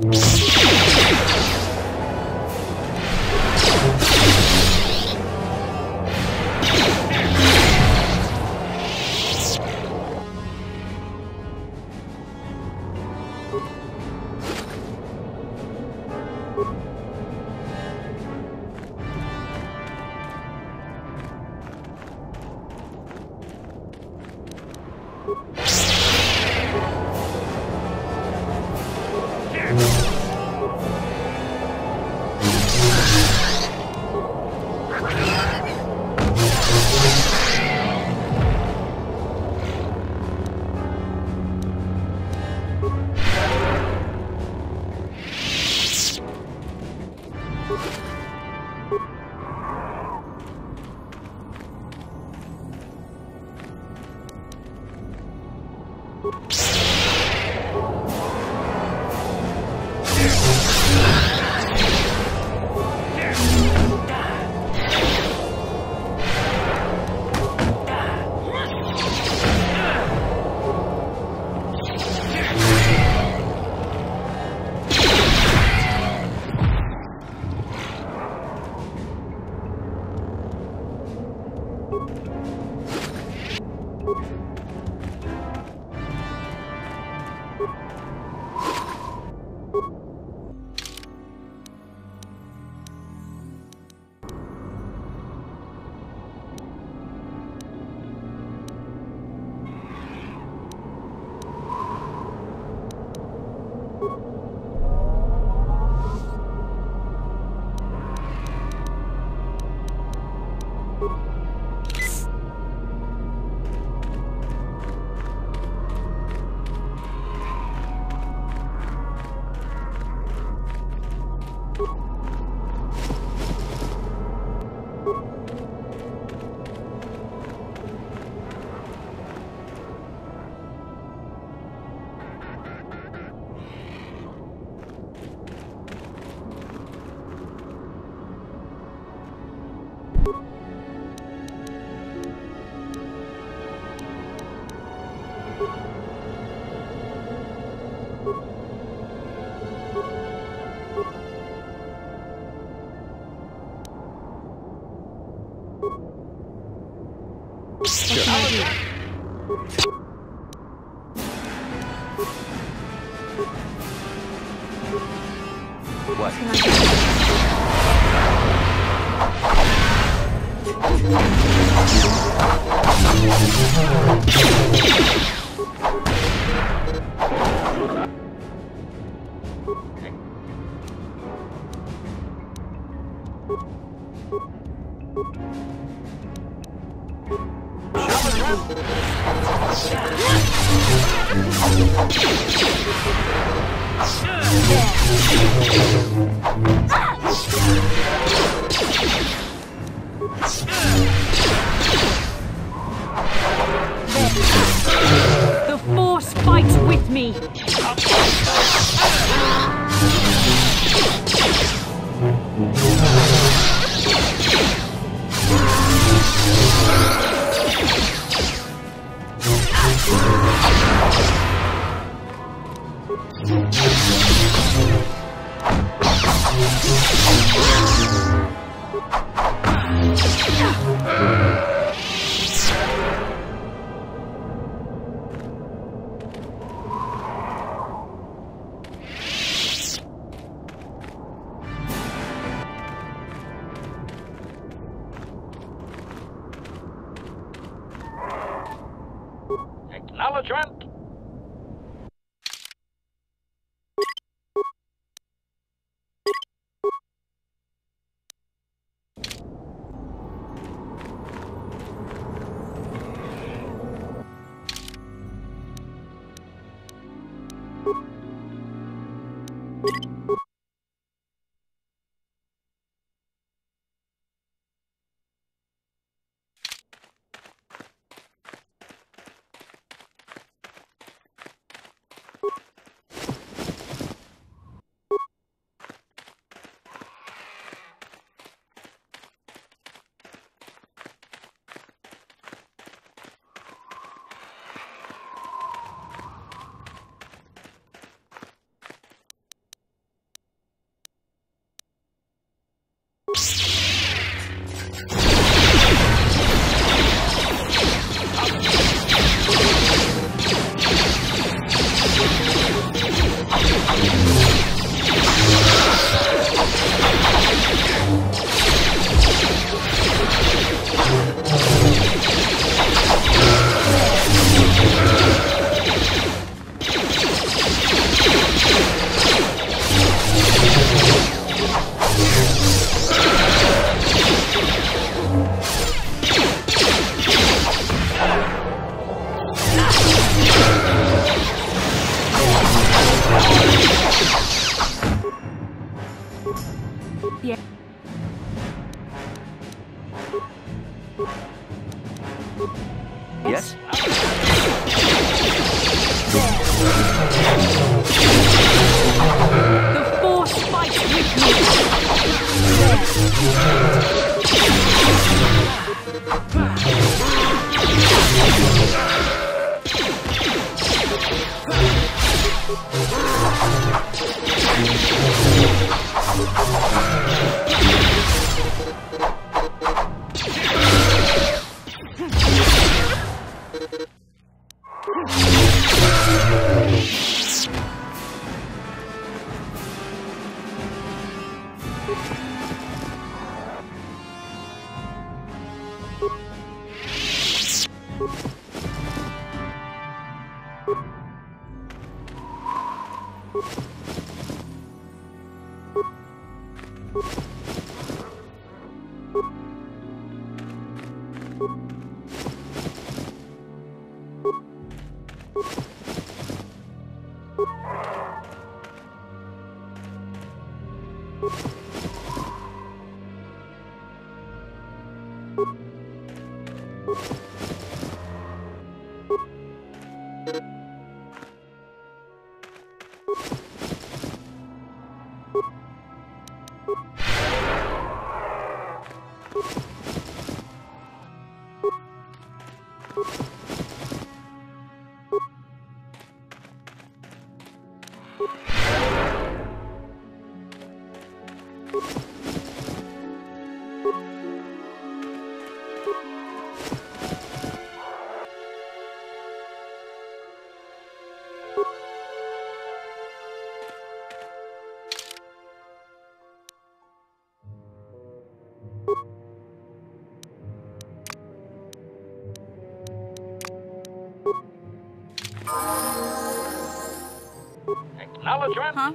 you What? The Force fights with me! you. you Huh?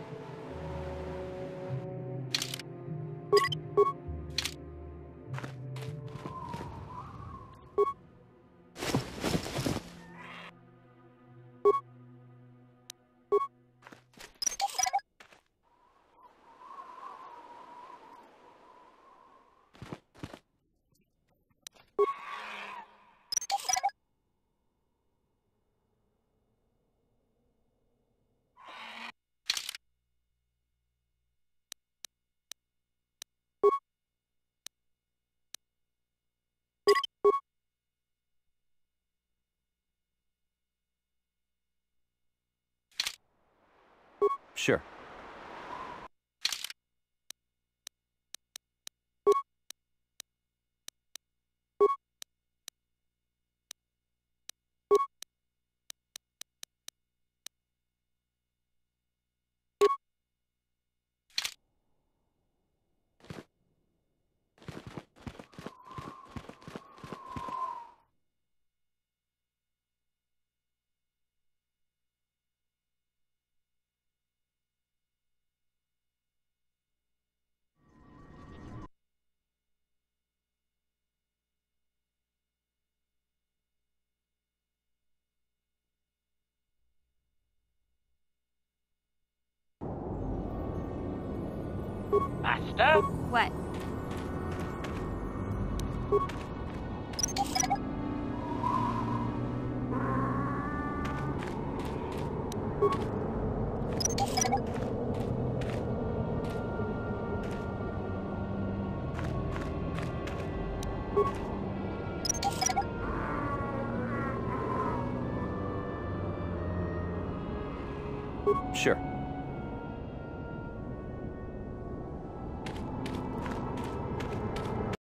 Sure. Master. What? Sure.